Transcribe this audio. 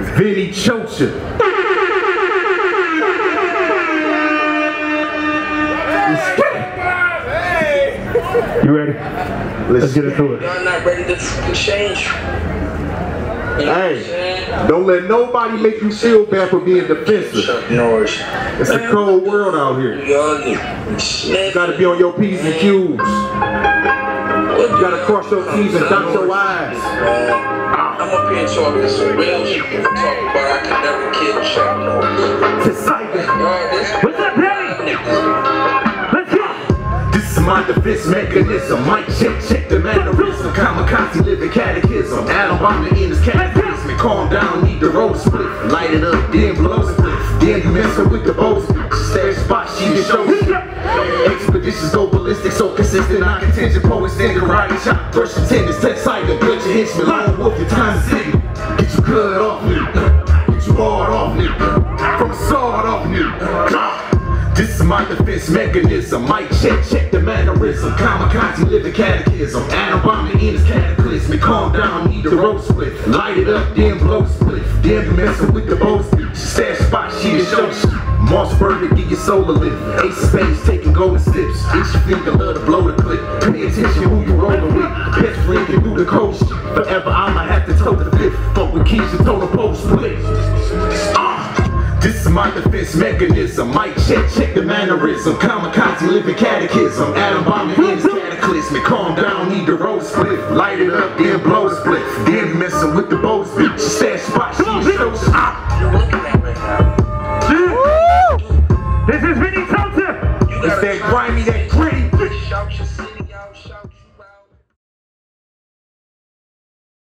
Vinnie Chocha. You ready? Let's get into it. Y'all not ready to change. You know Hey, don't let nobody make you feel bad for being defensive. Chuck Norris. It's a cold world out here. Y'all. You gotta be on your P's and Q's. You gotta cross your T's and dot your I's. Up here talking some real shit. Talking about I can never kill Chuck Norris. Poseidon. Y'all, this What's up, Billy? Let's go. This is my defense mechanism. Mic check, check the mannerism. Kamikaze living catechism. Adam Bomber in his cataclysm. Calm down, need the road split. Light it up, then blow split. Then you messing with the bows. Stare spot, she can show Expeditions go ballistic, so consistent. Non contingent poets, then karate chop. Brush your tendons, touch cycle, gut your henchmen. Lone wolf, your time city. Get your blood off me. Get you hard off me. From a sword off. This is my defense mechanism. Mic check, check the mannerism. Kamikaze living catechism. Adam Bomber in his cataclysm. Calm down, need the roast split. Light it up, then blow split. You messing with the bow split. Stash spot, she the show. Mossberg to get your solar lift. Ace of spades taking golden sips. Your finger, love to blow the clip. Pay attention who you rolling with. Best friend can do the coast. Forever I'ma have to toe the fifth. Fuck with keys and the post split. Ah. This is my defense mechanism. Mic check, check the mannerism. Kamikaze living catechism. Adam Bomber in cataclysmic. Calm down, need the road split. Light it up, then blow split. Then messing with the bows, bitch. Sad she's so hot. This is Vinny Thompson. It's that grimy, that